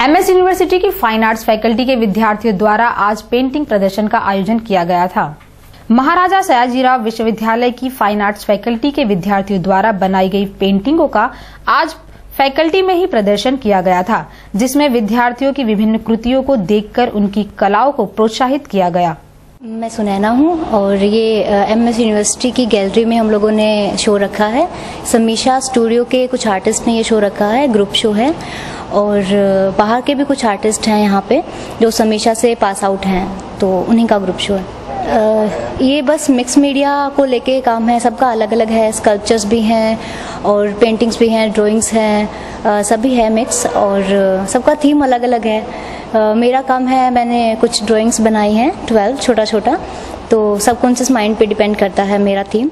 MS university की fine arts faculty के विद्यार्थियों द्वारा आज पेंटिंग प्रदर्शन का आयोजन किया गया था। महाराजा सयाजीराव विश्वविद्यालय की फाइन आर्ट्स फैकल्टी के विद्यार्थियों द्वारा बनाई गई पेंटिंगों का आज फैकल्टी में ही प्रदर्शन किया गया था, जिसमें विद्यार्थियों की विभिन्न कृतियों को देखकर उनकी कलाओं को प्रोत्साहित किया गया। मैं सुनैना हूँ और ये एम एस यूनिवर्सिटी की गैलरी में हम लोगों ने शो रखा है। समीशा स्टूडियो के कुछ आर्टिस्ट ने ये शो रखा है ग्रुप शो है। और बाहर के भी कुछ आर्टिस्ट हैं यहाँ पे जो समीशा से पास आउट हैं तो उन्हीं का ग्रुप शो है ये बस मिक्स मीडिया को लेके काम है, सबका अलग अलग है स्कल्पचर्स भी हैं और पेंटिंग्स भी हैं ड्राइंग्स हैं सभी है मिक्स और सबका थीम अलग अलग है मेरा काम है, मैंने कुछ ड्राइंग्स बनाई हैं ट्वेल्व छोटा छोटा तो सबकॉन्शियस माइंड पे डिपेंड करता है मेरा थीम